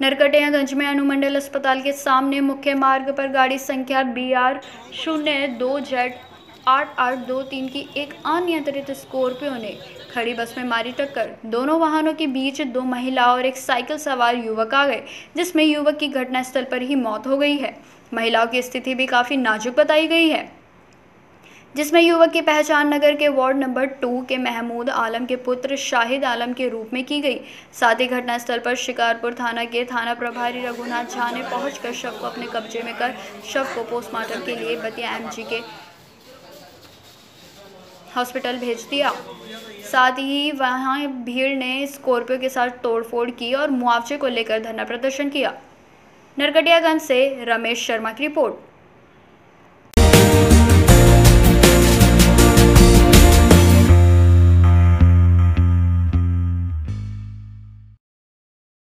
नरकटियागंज में अनुमंडल अस्पताल के सामने मुख्य मार्ग पर गाड़ी संख्या बी आर शून्य दो जेड आठ आठ दो तीन की एक अनियंत्रित स्कॉर्पियो ने खड़ी बस में मारी टक्कर। दोनों वाहनों के बीच दो महिला और एक साइकिल सवार युवक आ गए, जिसमें युवक की घटनास्थल पर ही मौत हो गई है। महिलाओं की स्थिति भी काफ़ी नाजुक बताई गई है। जिसमें युवक की पहचान नगर के वार्ड नंबर टू के महमूद आलम के पुत्र शाहिद आलम के रूप में की गई। साथ ही घटनास्थल पर शिकारपुर थाना के थाना प्रभारी रघुनाथ झा ने पहुंचकर शव को अपने कब्जे में कर शव को पोस्टमार्टम के लिए बतिया एमजी के हॉस्पिटल भेज दिया। साथ ही वहाँ भीड़ ने स्कॉर्पियो के साथ तोड़फोड़ की और मुआवजे को लेकर धरना प्रदर्शन किया। नरकटियागंज से रमेश शर्मा की रिपोर्ट।